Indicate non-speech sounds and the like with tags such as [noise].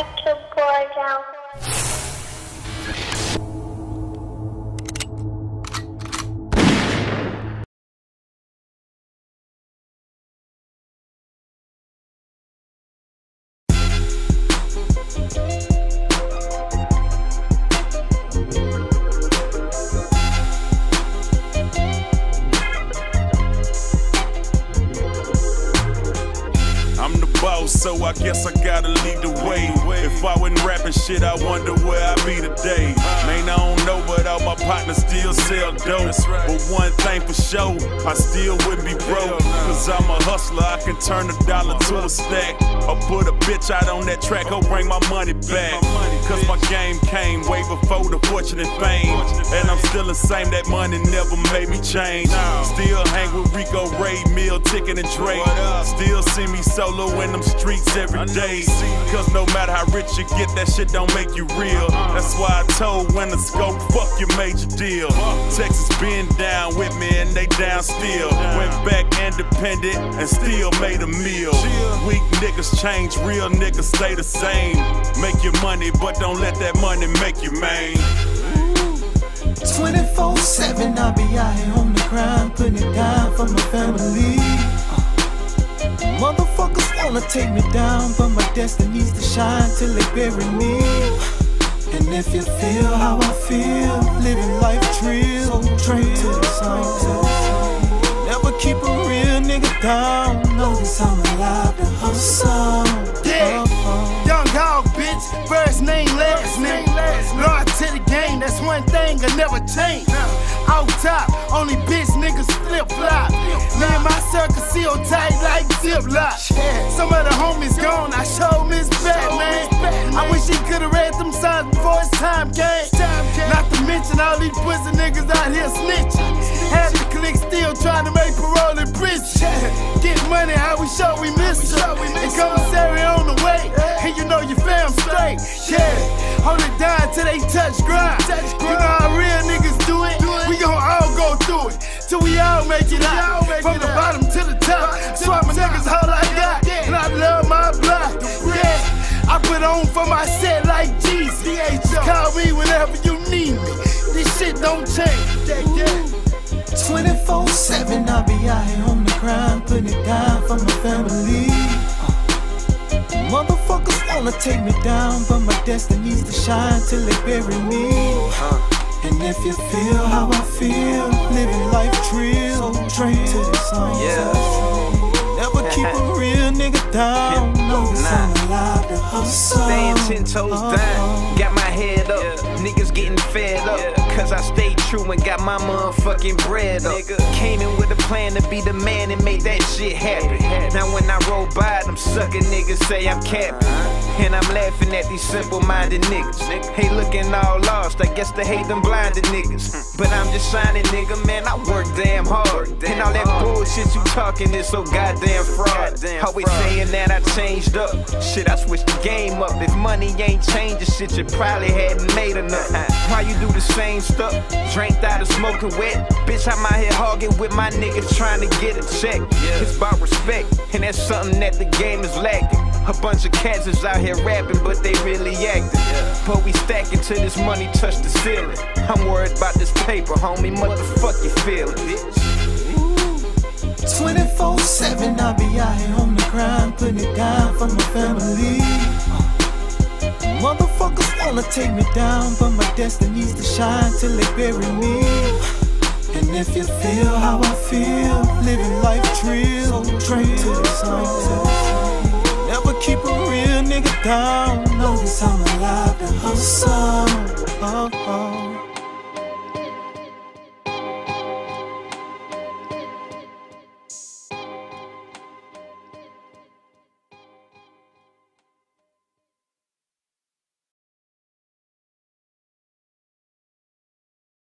like your boy down. So I guess I gotta lead the way. If I wasn't rapping shit, I wonder where I'd be today. Man, I don't know, but all my partners still sell dope. But one sure, I still wouldn't be broke. Cause I'm a hustler, I can turn a dollar to a stack. Or put a bitch out on that track, I'll bring my money back. Cause my game came way before the fortune and fame. And I'm still the same, that money never made me change. Still hang with Rico Ray, Mill, Ticket, and Dre. Still see me solo in them streets every day. Cause no matter how rich you get, that shit don't make you real. That's why I told Interscope, fuck your major deal. Texas been down with me and they down still. Went back independent and still made a meal. Weak niggas change, real niggas stay the same. Make your money, but don't let that money make you main. 24 7, I be out here on the grind, putting it down for my family. Motherfuckers wanna take me down, but my destiny's to shine till they bury me. And if you feel how I feel, living life trill, straight to the sun. Never keep a real nigga down, notice I'm alive to hustle. Yeah. Uh-uh. Young dog, bitch. First name, last name. Loyal to the game, that's one thing I never change. Out top, only bitch niggas flip flop. Me and my circle seal tight like zip lock. Some of the homies gone, I show miss all these pussy niggas out here snitching. Had the click still trying to make parole in prison. [laughs] Get money, how we show we miss it. And commissary on the way, and you know your fam straight. Yeah, hold it down till they touch ground. You know how real niggas do it. We gon' all go through it till we all make it out. From the bottom to the top. So my niggas all I got, and I love my block. Yeah, I put on for my set like Jesus. Call me whenever you don't change. Yeah, yeah. 24 7, I be out here on the grind, putting it down for my family. Motherfuckers wanna take me down, but my destiny's to shine till they bury me. And if you feel how I feel, living life trill, straight to the sun. Yeah. Never keep a real nigga down, notice I'm alive to hustle. Staying ten toes down, got my head up. Niggas getting fed up. Cause I stayed true and got my motherfucking bread up. Came in with a plan to be the man and made that shit happen. Now when I roll by, them sucker niggas say I'm capping. And I'm laughing at these simple minded niggas. Hey, looking all lost, I guess they hate them blinded niggas. But I'm just shining, nigga, man, I work damn hard. And all that bullshit you talking is so goddamn fraud. Always saying that I changed up. Shit, I switched the game up. If money ain't changing shit, you probably hadn't made enough. Why you do the same stuff? Drank out of smoking wet. Bitch, I'm out here hogging with my niggas trying to get a check. It's about respect, and that's something that the game is lacking. A bunch of cats is out here rapping, but they really acting. But we stacking till this money touch the ceiling. I'm worried about this paper, homie. Motherfuck you feeling, bitch. 24 7, I be out here on the grind, putting it down for my family. Uh, wanna take me down, but my destiny's to shine till they bury me. And if you feel how I feel, living life trill, straight to the sun. Never keep a real nigga down, notice I'm alive to hustle.